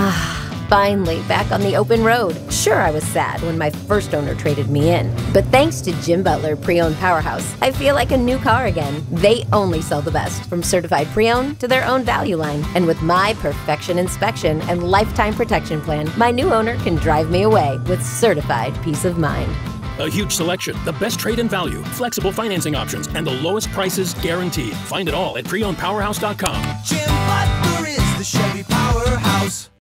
Ah, finally back on the open road. Sure, I was sad when my first owner traded me in, but thanks to Jim Butler Pre Owned Powerhouse, I feel like a new car again. They only sell the best, from certified pre owned to their own value line. And with my perfection inspection and lifetime protection plan, my new owner can drive me away with certified peace of mind. A huge selection, the best trade in value, flexible financing options, and the lowest prices guaranteed. Find it all at preownedpowerhouse.com. Jim Butler is the Chevy Power.